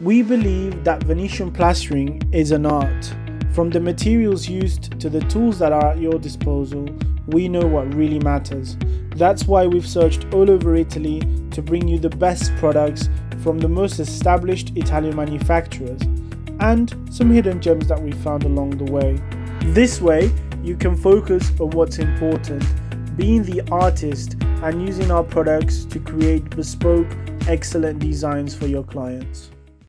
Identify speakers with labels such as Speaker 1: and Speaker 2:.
Speaker 1: We believe that Venetian plastering is an art. From the materials used to the tools that are at your disposal, we know what really matters. That's why we've searched all over Italy to bring you the best products from the most established Italian manufacturers and some hidden gems that we found along the way. This way, you can focus on what's important, being the artist and using our products to create bespoke, excellent designs for your clients.